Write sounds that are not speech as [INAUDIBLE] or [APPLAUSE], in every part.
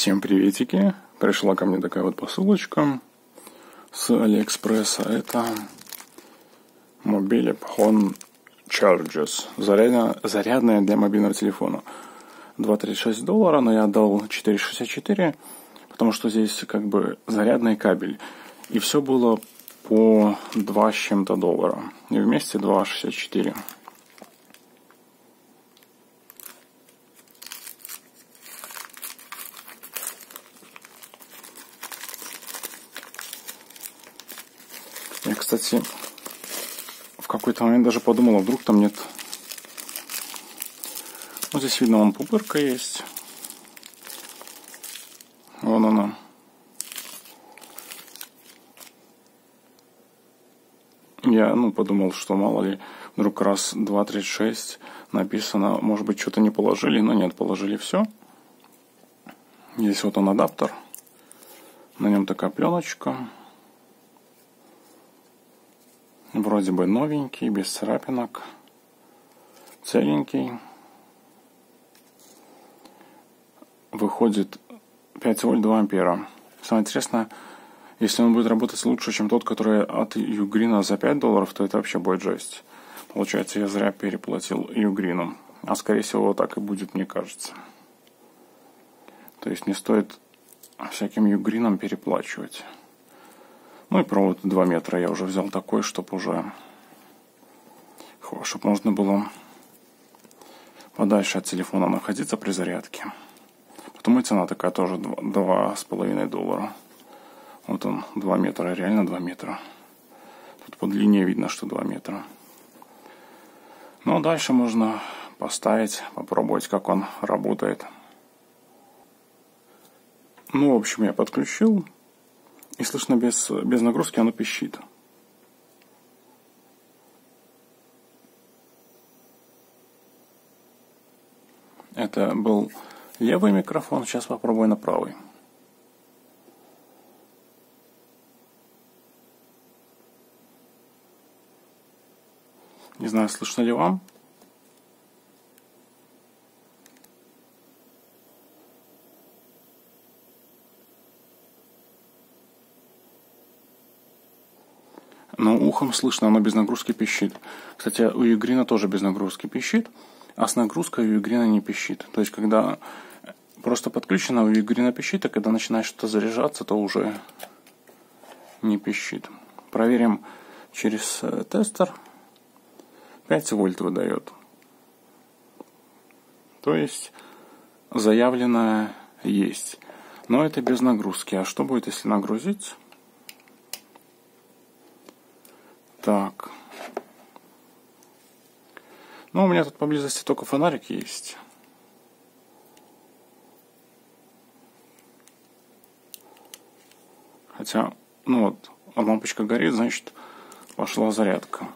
Всем приветики! Пришла ко мне такая вот посылочка с Алиэкспресса. Это Mobile Phone Charges. Зарядная, зарядная для мобильного телефона. 2,36 доллара, но я отдал 4,64, потому что здесь как бы зарядный кабель. И все было по 2 с чем-то доллара. И вместе 2,64. Кстати, в какой-то момент даже подумал, а вдруг там нет... Вот здесь видно, вон пупырка есть. Вон она. Я, ну, подумал, что мало ли, вдруг раз 2.36 написано, может быть, что-то не положили, но нет, положили все. Здесь вот он адаптер. На нем такая пленочка. Вроде бы новенький, без царапинок. Целенький. Выходит 5 вольт 2 ампера. Самое интересное, если он будет работать лучше, чем тот, который от Югрина за 5 долларов, то это вообще будет жесть. Получается, я зря переплатил Югрину. А скорее всего, так и будет, мне кажется. То есть не стоит всяким Югринам переплачивать. Ну и провод 2 метра я уже взял такой, чтобы уже чтобы можно было подальше от телефона находиться при зарядке. Потом и цена такая тоже 2,5 доллара. Вот он 2 метра, реально 2 метра. Тут по длине видно, что 2 метра. Ну а дальше можно поставить, попробовать, как он работает. Ну, в общем, я подключил. И слышно, без, без нагрузки оно пищит. Это был левый микрофон, сейчас попробую на правый. Не знаю, слышно ли вам. Но ухом слышно, оно без нагрузки пищит. Кстати, у Югрина тоже без нагрузки пищит, а с нагрузкой у Югрина не пищит. То есть, когда просто подключено, у Югрина пищит, а когда начинает что-то заряжаться, то уже не пищит. Проверим через э, тестер. 5 вольт выдает. То есть, заявленное есть. Но это без нагрузки. А что будет, если нагрузить? Так. Ну, у меня тут поблизости только фонарик есть. Хотя, ну вот, лампочка горит, значит, пошла зарядка.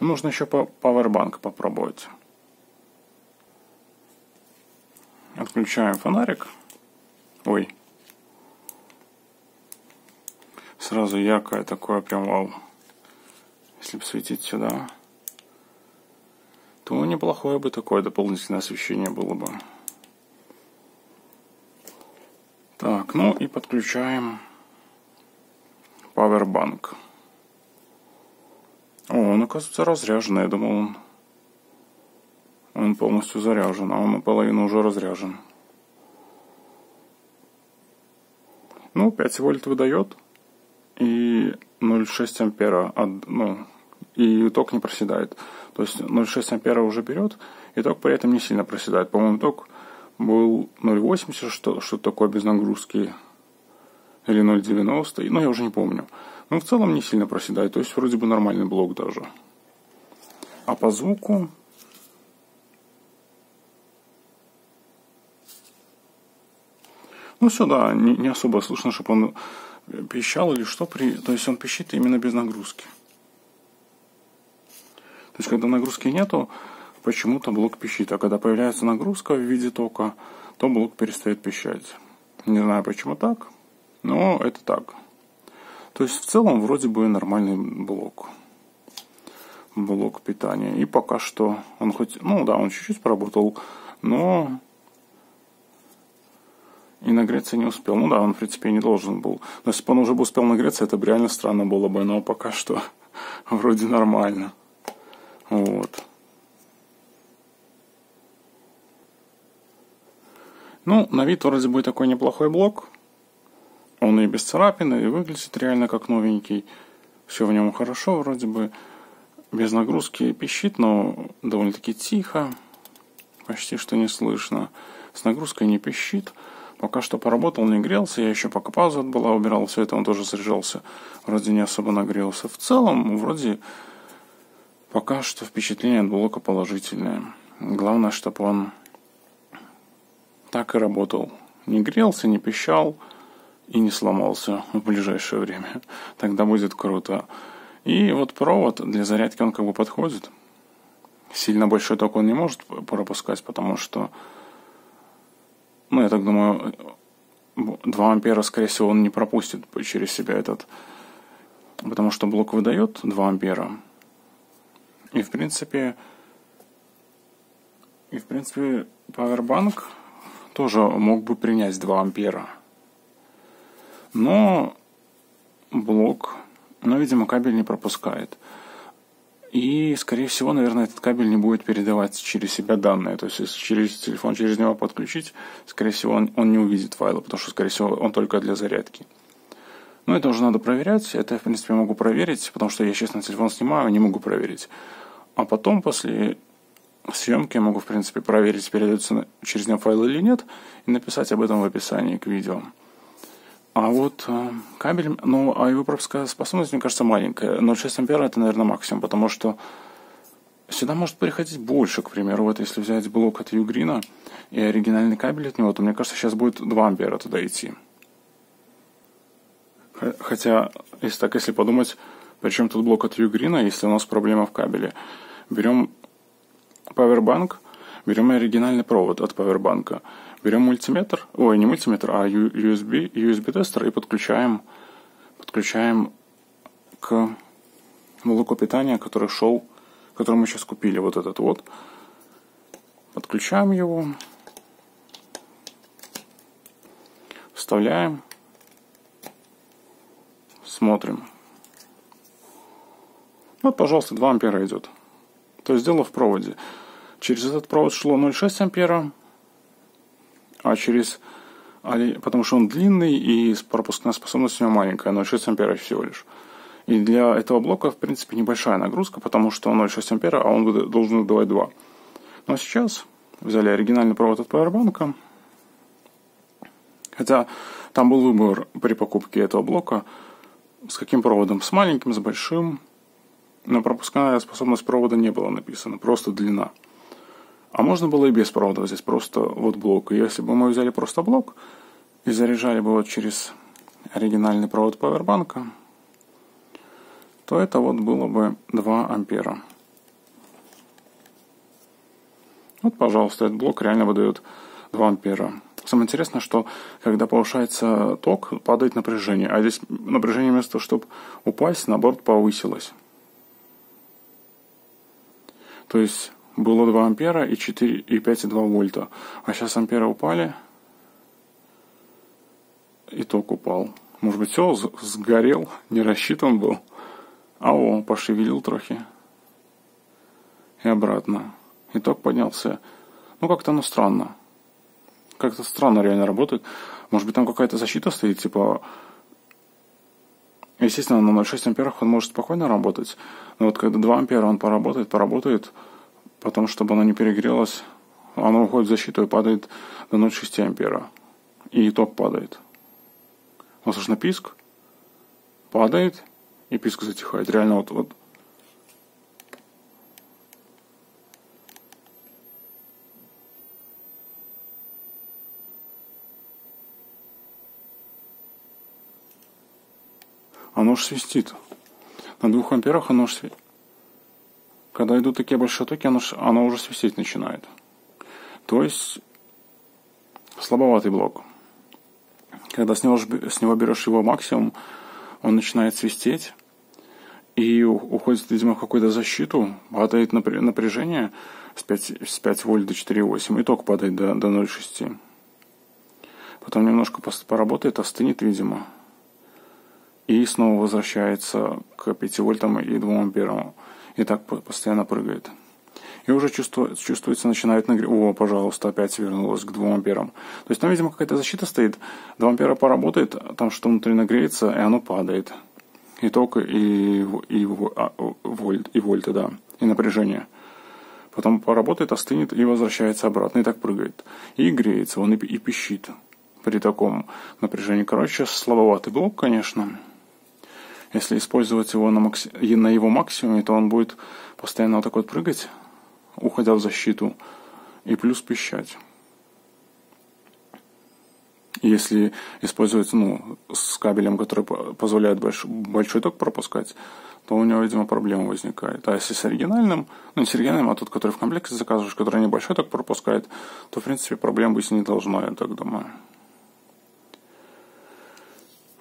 Нужно еще по пауэрбанк попробовать. Отключаем фонарик. Ой, Сразу яркое такое, прям вау. Если бы светить сюда, то неплохое бы такое дополнительное освещение было бы. Так, ну и подключаем Powerbank. О, он, оказывается, разряженный. Я думал, он, он полностью заряжен, а он наполовину уже разряжен. Ну, 5 вольт выдает и 0,6 ампера, от, ну, и ток не проседает. То есть 0,6 ампера уже берет, и ток при этом не сильно проседает. По-моему, ток был 0,80, что, что такое без нагрузки, или 0,90, ну, я уже не помню. Но в целом не сильно проседает, то есть вроде бы нормальный блок даже. А по звуку Ну, сюда не, не особо слышно, чтобы он пищал или что, при, то есть он пищит именно без нагрузки. То есть, когда нагрузки нету, почему-то блок пищит. А когда появляется нагрузка в виде тока, то блок перестает пищать. Не знаю, почему так, но это так. То есть, в целом, вроде бы нормальный блок. блок питания. И пока что он хоть, ну да, он чуть-чуть поработал, но и нагреться не успел. Ну да, он, в принципе, не должен был. Но если бы он уже бы успел нагреться, это бы реально странно было бы. Но пока что [LAUGHS] вроде нормально. Вот. Ну, на вид вроде бы такой неплохой блок. Он и без царапины, и выглядит реально как новенький. Все в нем хорошо вроде бы. Без нагрузки пищит, но довольно-таки тихо. Почти что не слышно. С нагрузкой не пищит. Пока что поработал, не грелся. Я еще пока пауза была, убирал все это, он тоже заряжался. Вроде не особо нагрелся. В целом, вроде пока что впечатление от блока положительное. Главное, чтобы он так и работал. Не грелся, не пищал и не сломался в ближайшее время. [LAUGHS] Тогда будет круто. И вот провод для зарядки он как бы подходит. Сильно большой ток он не может пропускать, потому что, ну, я так думаю, 2 ампера, скорее всего, он не пропустит через себя этот, потому что блок выдает 2 ампера. И, в принципе, и, в принципе, Powerbank тоже мог бы принять 2 ампера. Но блок, но, видимо, кабель не пропускает. И, скорее всего, наверное, этот кабель не будет передавать через себя данные. То есть, если через телефон через него подключить, скорее всего, он, он не увидит файлы, потому что, скорее всего, он только для зарядки. Но это уже надо проверять. Это я, в принципе, могу проверить, потому что я, честно, телефон снимаю, не могу проверить. А потом, после съемки я могу, в принципе, проверить, передается через него файл или нет, и написать об этом в описании к видео. А вот э, кабель, ну, а его пропускная способность, мне кажется, маленькая. 0,6 ампера это, наверное, максимум, потому что сюда может приходить больше, к примеру. Вот если взять блок от Югрина и оригинальный кабель от него, то, мне кажется, сейчас будет 2 ампера туда идти. Хотя, если так, если подумать, причем тут блок от Югрина, если у нас проблема в кабеле. Берем Powerbank, берем оригинальный провод от Powerbank, берем мультиметр, ой, не мультиметр, а USB, USB тестер и подключаем, подключаем к блоку питания, который шел, который мы сейчас купили, вот этот вот. Подключаем его, вставляем, смотрим. Вот, пожалуйста, 2 ампера идет. То есть дело в проводе. Через этот провод шло 0,6 ампера, а через потому что он длинный и пропускная способность у него маленькая, 0,6 ампера всего лишь. И для этого блока, в принципе, небольшая нагрузка, потому что 0,6 ампера, а он должен выдавать 2. Но сейчас взяли оригинальный провод от Powerbank, хотя там был выбор при покупке этого блока, с каким проводом, с маленьким, с большим, но пропускная способность провода не была написана, просто длина. А можно было и без провода взять, просто вот блок. И если бы мы взяли просто блок и заряжали бы вот через оригинальный провод пауэрбанка, то это вот было бы 2 ампера. Вот, пожалуйста, этот блок реально выдает 2 ампера. Самое интересное, что когда повышается ток, падает напряжение. А здесь напряжение вместо того, чтобы упасть, наоборот, повысилось. То есть было 2 ампера и 4 и 5,2 вольта. А сейчас амперы упали, и ток упал. Может быть, все сгорел, не рассчитан был. А о, пошевелил трохи. И обратно. И ток поднялся. Ну, как-то оно странно. Как-то странно реально работает. Может быть, там какая-то защита стоит, типа... Естественно, на 0,6 амперах он может спокойно работать. Но вот когда 2 ампера он поработает, поработает, потом, чтобы оно не перегрелось, оно уходит в защиту и падает до 0,6 ампера. И ток падает. Вот слышно писк, падает, и писк затихает. Реально вот, вот оно же свистит. На двух амперах оно же свистит. Когда идут такие большие токи, оно, оно уже свистеть начинает. То есть слабоватый блок. Когда с него, с него берешь его максимум, он начинает свистеть. и уходит, видимо, в какую-то защиту, падает напряжение с 5, с 5 вольт до 4,8, и ток падает до, до 0,6. Потом немножко поработает, остынет, видимо, и снова возвращается к 5 вольтам и 2 амперам. И так постоянно прыгает. И уже чувствуется, чувствуется начинает нагрев. О, пожалуйста, опять вернулось к 2 амперам. То есть там, видимо, какая-то защита стоит. 2 ампера поработает, там что внутри нагреется, и оно падает. И ток, и, и, а, вольт, и вольты, да, и напряжение. Потом поработает, остынет и возвращается обратно, и так прыгает. И греется, он и, и пищит при таком напряжении. Короче, слабоватый блок, конечно. Если использовать его на, макси... на его максимуме, то он будет постоянно вот так вот прыгать, уходя в защиту, и плюс пищать. Если использовать ну, с кабелем, который позволяет больш... большой ток пропускать, то у него, видимо, проблема возникает. А если с оригинальным, ну не с оригинальным, а тот, который в комплекте заказываешь, который небольшой ток пропускает, то, в принципе, проблем быть не должно, я так думаю.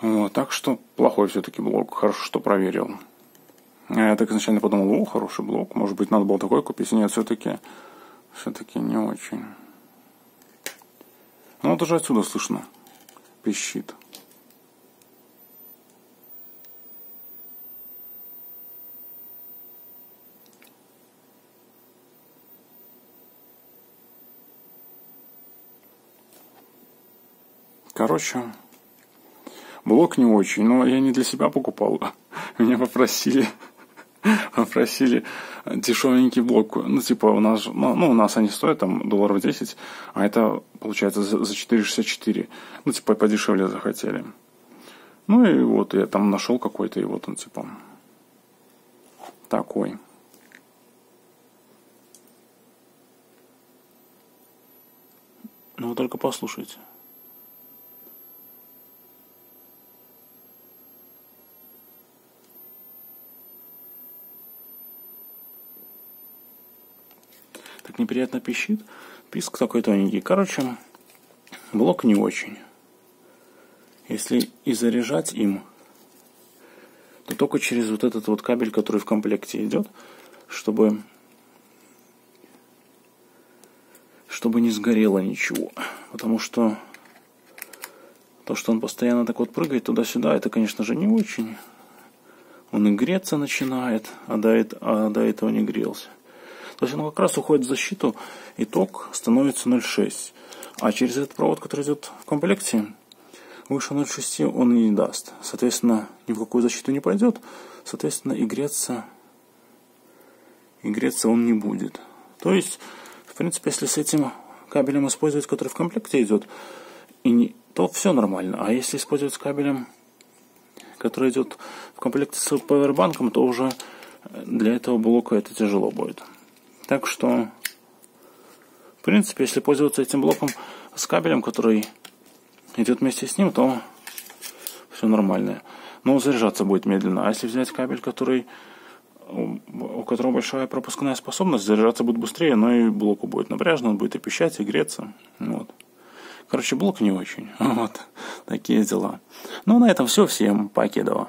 Вот, так что плохой все-таки блок. Хорошо, что проверил. Я так изначально подумал, о, хороший блок. Может быть, надо было такой купить. Нет, все-таки все-таки не очень. Ну, вот уже отсюда слышно. Пищит. Короче, Блок не очень, но я не для себя покупал. [LAUGHS] Меня попросили [LAUGHS] попросили дешевенький блок. Ну, типа, у нас, ну, ну, у нас они стоят там долларов 10, а это, получается, за, за 4,64. Ну, типа, подешевле захотели. Ну, и вот я там нашел какой-то, и вот он, типа, такой. Ну, только послушайте. Так неприятно пищит. Писк такой тоненький. Короче, блок не очень. Если и заряжать им, то только через вот этот вот кабель, который в комплекте идет, чтобы чтобы не сгорело ничего. Потому что то, что он постоянно так вот прыгает туда-сюда, это, конечно же, не очень. Он и греться начинает, а до, а до этого не грелся. То есть он как раз уходит в защиту, и ток становится 0,6. А через этот провод, который идет в комплекте, выше 0,6 он и не даст. Соответственно, ни в какую защиту не пойдет. Соответственно, и греться, и греться он не будет. То есть, в принципе, если с этим кабелем использовать, который в комплекте идет, и не, то все нормально. А если использовать кабелем, который идет в комплекте с пауэрбанком, то уже для этого блока это тяжело будет. Так что, в принципе, если пользоваться этим блоком с кабелем, который идет вместе с ним, то все нормально. Но заряжаться будет медленно. А если взять кабель, который у которого большая пропускная способность, заряжаться будет быстрее, но и блоку будет напряжно, он будет и пищать, и греться. Вот. Короче, блок не очень. [LAUGHS] Вот. Такие дела. Ну, на этом все. Всем покедово.